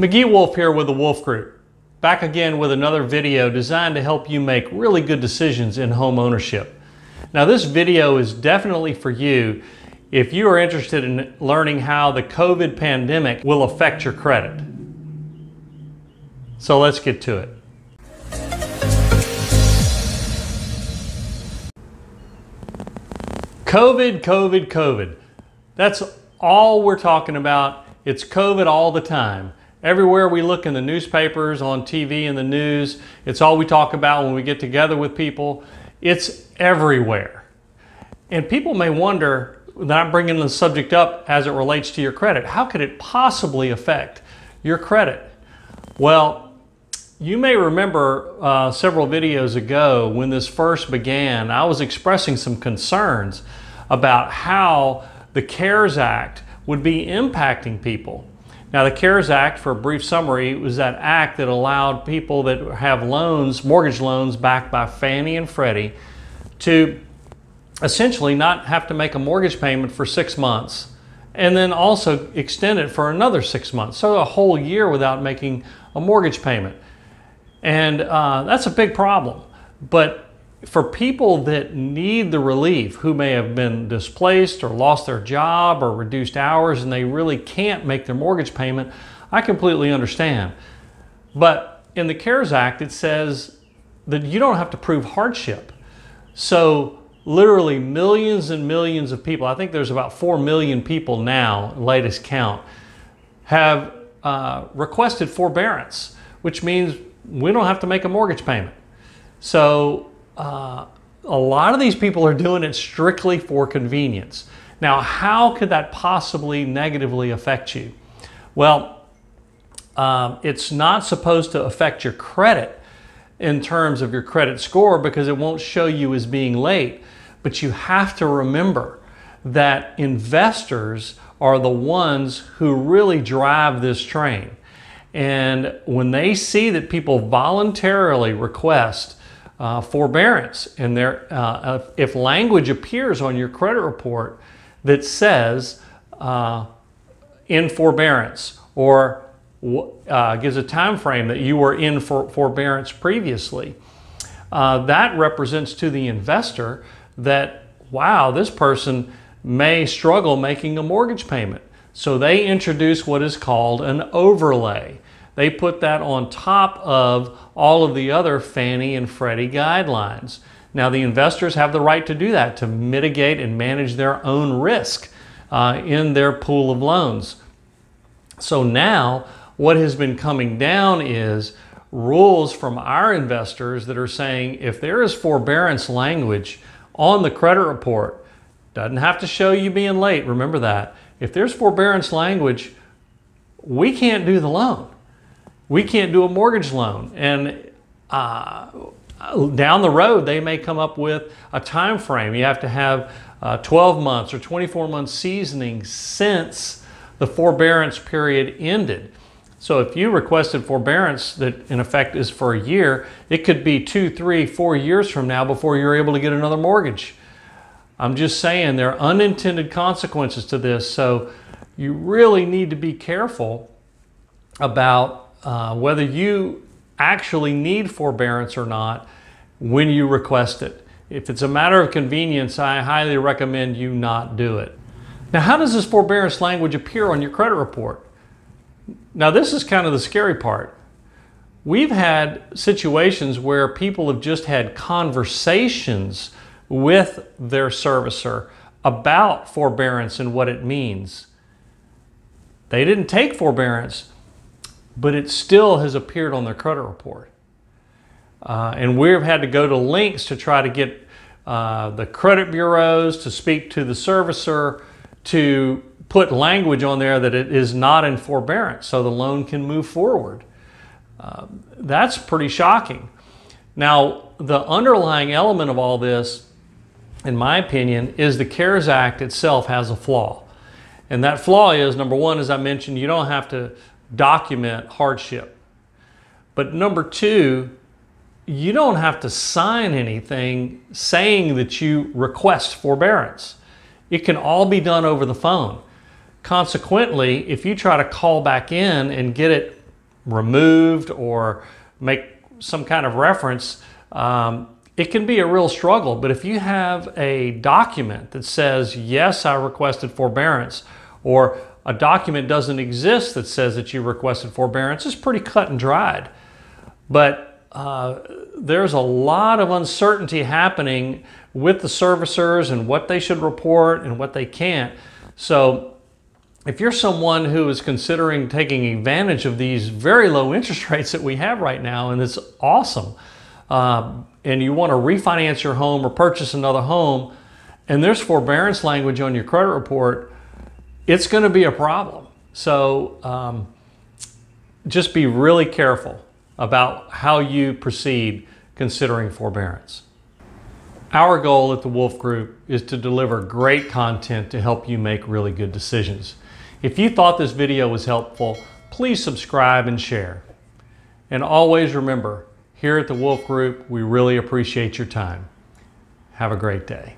McGee Wolf here with the Wolf Group. Back again with another video designed to help you make really good decisions in home ownership. Now this video is definitely for you if you are interested in learning how the COVID pandemic will affect your credit. So let's get to it. COVID, COVID, COVID. That's all we're talking about. It's COVID all the time. Everywhere we look in the newspapers, on TV, in the news, it's all we talk about when we get together with people. It's everywhere. And people may wonder that I'm bringing the subject up as it relates to your credit. How could it possibly affect your credit? Well, you may remember uh, several videos ago when this first began, I was expressing some concerns about how the CARES Act would be impacting people. Now, the CARES Act, for a brief summary, was that act that allowed people that have loans, mortgage loans backed by Fannie and Freddie, to essentially not have to make a mortgage payment for six months and then also extend it for another six months. So a whole year without making a mortgage payment. And uh, that's a big problem. But for people that need the relief, who may have been displaced or lost their job or reduced hours and they really can't make their mortgage payment, I completely understand. But in the CARES Act, it says that you don't have to prove hardship. So literally millions and millions of people, I think there's about 4 million people now, latest count, have uh, requested forbearance, which means we don't have to make a mortgage payment. So uh, a lot of these people are doing it strictly for convenience. Now, how could that possibly negatively affect you? Well, um, it's not supposed to affect your credit in terms of your credit score because it won't show you as being late. But you have to remember that investors are the ones who really drive this train. And when they see that people voluntarily request uh, forbearance. And there, uh, if language appears on your credit report that says uh, in forbearance or uh, gives a time frame that you were in for forbearance previously, uh, that represents to the investor that, wow, this person may struggle making a mortgage payment. So they introduce what is called an overlay. They put that on top of all of the other Fannie and Freddie guidelines. Now, the investors have the right to do that, to mitigate and manage their own risk uh, in their pool of loans. So now, what has been coming down is rules from our investors that are saying if there is forbearance language on the credit report, doesn't have to show you being late, remember that. If there's forbearance language, we can't do the loan we can't do a mortgage loan. And uh, down the road, they may come up with a time frame. You have to have uh, 12 months or 24 months seasoning since the forbearance period ended. So if you requested forbearance that in effect is for a year, it could be two, three, four years from now before you're able to get another mortgage. I'm just saying there are unintended consequences to this. So you really need to be careful about uh, whether you actually need forbearance or not when you request it. If it's a matter of convenience, I highly recommend you not do it. Now, how does this forbearance language appear on your credit report? Now, this is kind of the scary part. We've had situations where people have just had conversations with their servicer about forbearance and what it means. They didn't take forbearance, but it still has appeared on their credit report. Uh, and we've had to go to links to try to get uh, the credit bureaus to speak to the servicer to put language on there that it is not in forbearance so the loan can move forward. Uh, that's pretty shocking. Now, the underlying element of all this, in my opinion, is the CARES Act itself has a flaw. And that flaw is number one, as I mentioned, you don't have to document hardship. But number two, you don't have to sign anything saying that you request forbearance. It can all be done over the phone. Consequently, if you try to call back in and get it removed or make some kind of reference, um, it can be a real struggle. But if you have a document that says, yes, I requested forbearance, or a document doesn't exist that says that you requested forbearance, it's pretty cut and dried. But uh, there's a lot of uncertainty happening with the servicers and what they should report and what they can't. So if you're someone who is considering taking advantage of these very low interest rates that we have right now, and it's awesome, um, and you want to refinance your home or purchase another home, and there's forbearance language on your credit report, it's going to be a problem. So um, just be really careful about how you proceed considering forbearance. Our goal at the Wolf Group is to deliver great content to help you make really good decisions. If you thought this video was helpful, please subscribe and share. And always remember, here at the Wolf Group, we really appreciate your time. Have a great day.